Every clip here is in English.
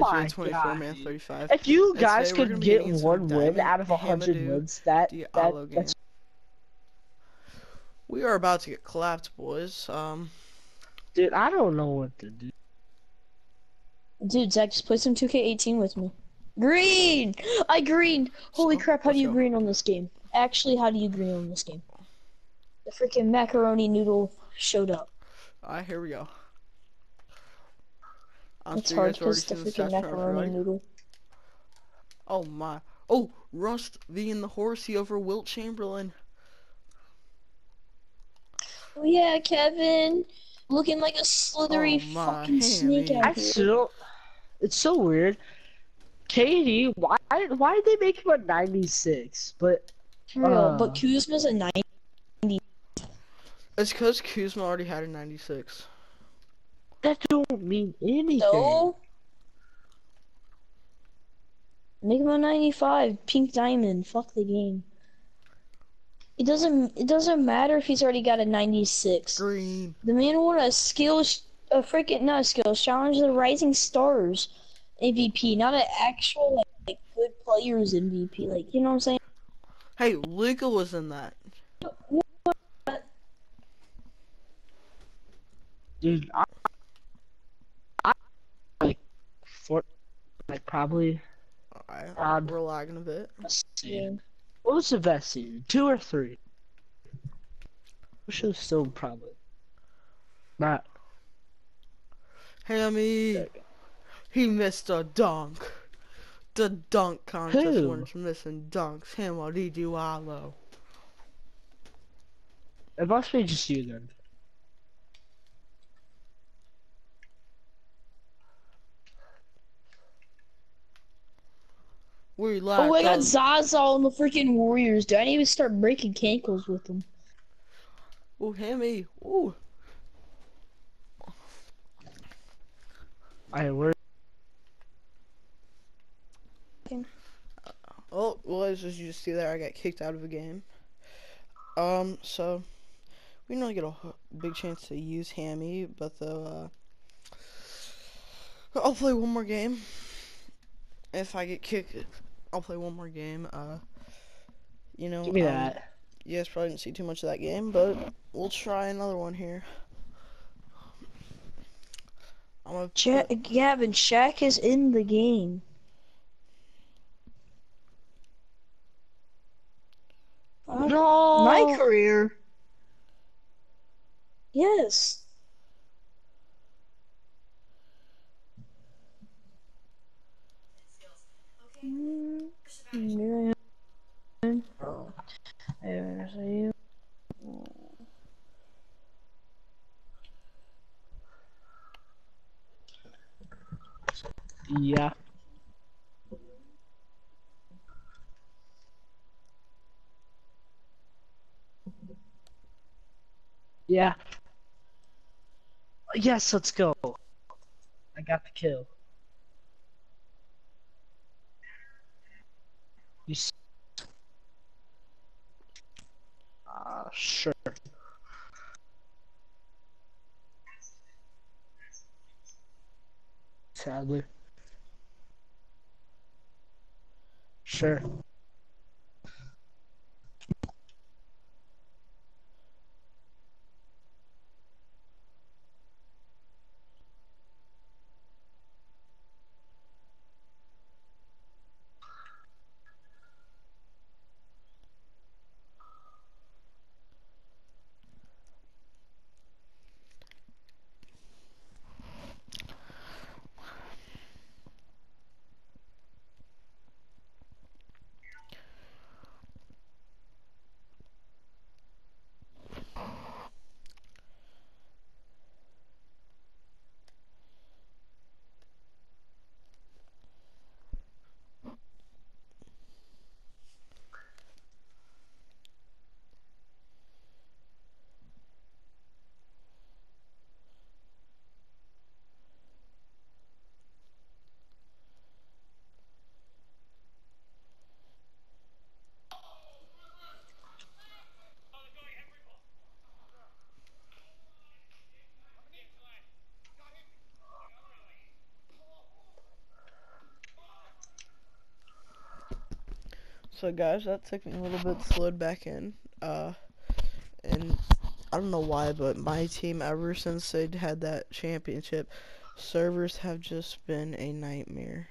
boys here my 24 God, man dude. 35. If you And guys today could get one win out of a hundred Hamidou wins, that, that that's We are about to get clapped, boys. Um, dude. I don't know what to do. Dude, Zach, just play some 2K18 with me. Green! I greened! Holy So, crap, how do you go. green on this game? Actually, how do you green on this game? The freaking macaroni noodle showed up. alright, here we go. I'm It's hard guys already because the seen freaking from macaroni everybody. noodle. Oh my. Oh, Rust V in the horsey over Wilt Chamberlain. Oh yeah, Kevin! Looking like a slithery Oh, my fucking snake out I here. still. It's so weird. KD, why why did they make him a 96? But For real, Uh. but Kuzma's a 9. It's because Kuzma already had a 96. That don't mean anything. So? Make him a 95. Pink diamond. Fuck the game. It doesn't. It doesn't matter if he's already got a 96. Green. The man won a skills, a freaking not a skills challenge, the Rising Stars MVP, not an actual like, like good players MVP. Like you know what I'm saying? Hey, Luka was in that. Dude, I, I like for like probably Alright, Um, we're lagging a bit. let's. What was the best season? Two or three? Which was still probably not. Hammy. He missed a dunk. The dunk contest Who? winners missing dunks. Him or D.D. Wallow. It must be just you then. We lagged. Oh, I got up. Zaza on the freaking Warriors. Do I need to start breaking cankles with them? Oh, Hammy. Ooh. I were Oh, well, as you just see there, I got kicked out of a game. Um, so we didn't really get a big chance to use Hammy, but though, uh, I'll play one more game. If I get kicked, I'll play one more game. Uh, you know, give me um, that. You guys probably didn't see too much of that game, but we'll try another one here. I'm gonna Ja- put- Gavin, Shaq is in the game. No, My career. Yes. Mm, oh. I see. Yeah. Yeah. Yes, let's go. I got the kill. You s- Uh, sure. Sadly. Sure. So guys, that took me a little bit slowed back in. Uh, and I don't know why, but my team ever since they had that championship, servers have just been a nightmare.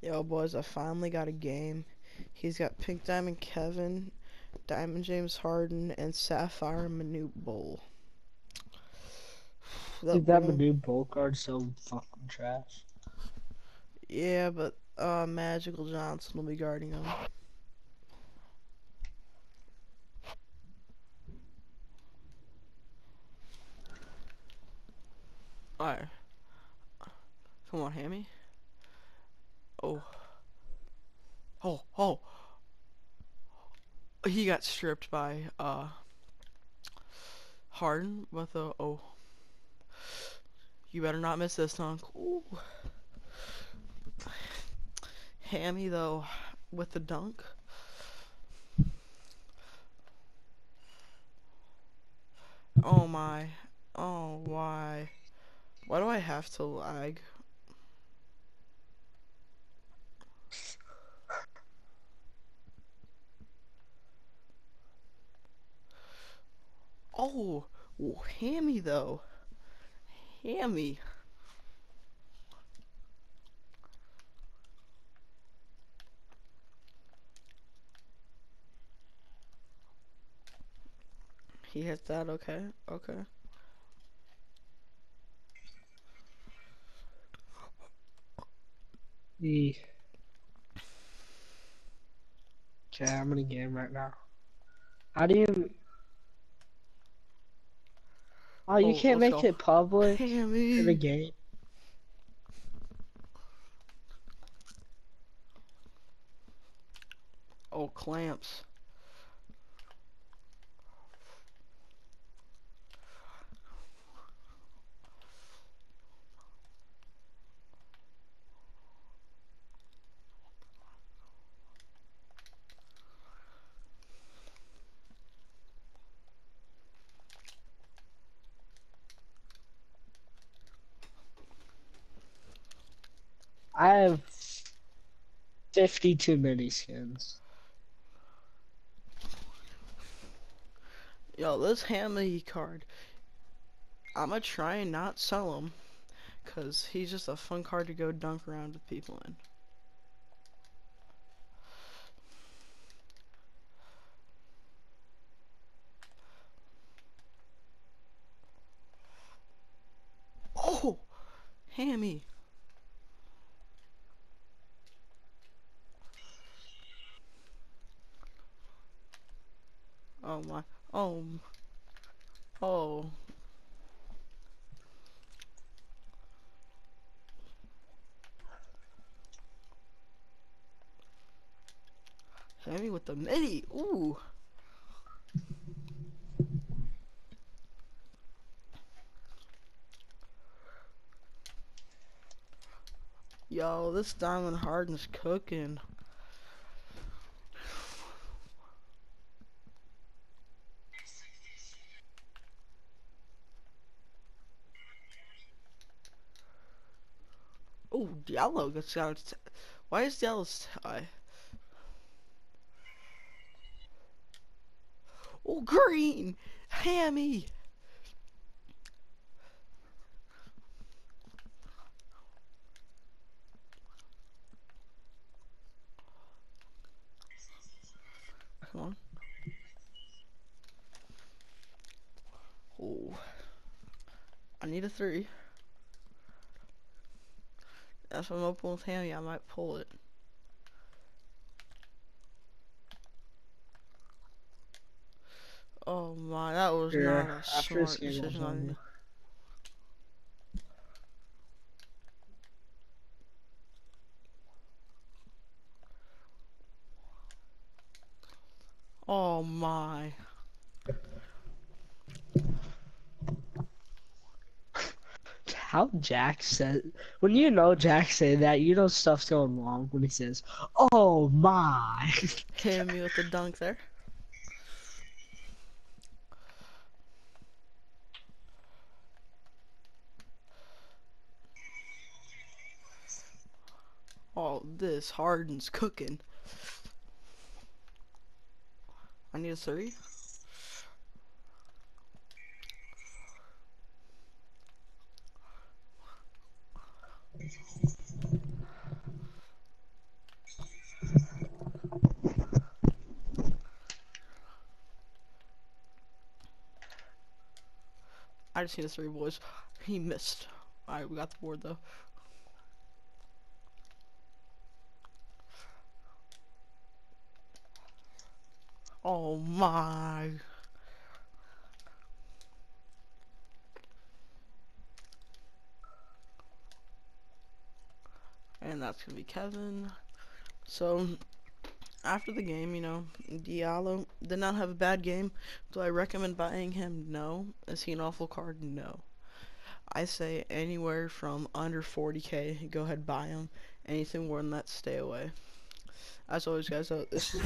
Yo boys, I finally got a game. He's got Pink Diamond Kevin, Diamond James Harden, and Sapphire Manute Bol. Dude, that new Bol card so fucking trash. Yeah, but uh, Magical Johnson will be guarding him. Alright. Come on, Hammy. Oh. Oh, oh. He got stripped by, uh, Harden with a, oh. You better not miss this dunk. Ooh. Hammy, though, with the dunk. Oh my. Oh, why? Why do I have to lag? Oh, hammy though. Hammy. He hit that, okay, okay. The Okay, I'm in a game right now. How do you Oh, you Oh, can't make go. it public in the game. Oh, clamps. I have 52 mini skins. Yo, this Hammy card. I'ma try and not sell him. Cause he's just a fun card to go dunk around with people in. Oh! Hammy! Um, oh my. Oh. Oh. Sammy with the midi. Ooh. Yo, this Diamond Harden's cooking. Oh, Diallo gets out. Why is Diallo tie? Uh, oh, green! Hammy! Come on. Oh. I need a three. If I'm open with Hammy, I might pull it. Oh my, that was Here, not a smart this game, I'll decision on me. Oh my. how Jack says when you know Jack say that, you know stuff's going wrong when he says, "Oh my." Came me with the dunk there. Oh, this Harden's cooking. I need a three. I just need a three, boys. He missed. Alright, we got the board though. Oh my. and that's gonna be Kevin. So after the game, you know, Diallo did not have a bad game. Do I recommend buying him? No. Is he an awful card? No. I say anywhere from under 40k, go ahead buy him. Anything more than that, stay away. As always, guys, uh, this is.